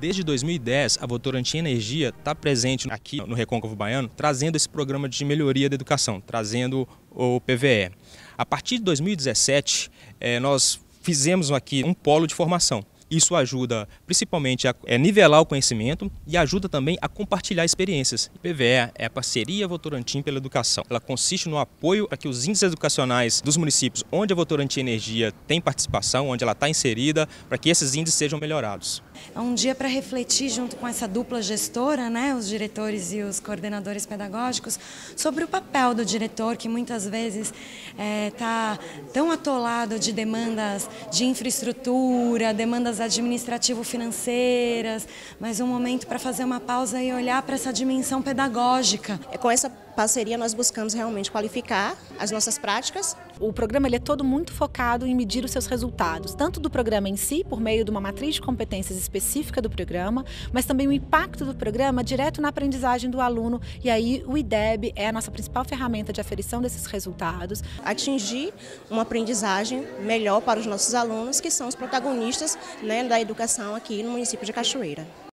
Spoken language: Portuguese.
Desde 2010, a Votorantim Energia está presente aqui no Recôncavo Baiano, trazendo esse programa de melhoria da educação, trazendo o PVE. A partir de 2017, eh, nós fizemos aqui um polo de formação. Isso ajuda principalmente a é, nivelar o conhecimento e ajuda também a compartilhar experiências. PVE é a parceria Votorantim pela educação. Ela consiste no apoio para que os índices educacionais dos municípios onde a Votorantim Energia tem participação, onde ela está inserida, para que esses índices sejam melhorados. É um dia para refletir junto com essa dupla gestora, né, os diretores e os coordenadores pedagógicos, sobre o papel do diretor que muitas vezes está é, tão atolado de demandas de infraestrutura, demandas administrativo-financeiras, mas um momento para fazer uma pausa e olhar para essa dimensão pedagógica. É com essa parceria nós buscamos realmente qualificar as nossas práticas. O programa ele é todo muito focado em medir os seus resultados, tanto do programa em si, por meio de uma matriz de competências específica do programa, mas também o impacto do programa direto na aprendizagem do aluno. E aí o IDEB é a nossa principal ferramenta de aferição desses resultados. Atingir uma aprendizagem melhor para os nossos alunos, que são os protagonistas né, da educação aqui no município de Cachoeira.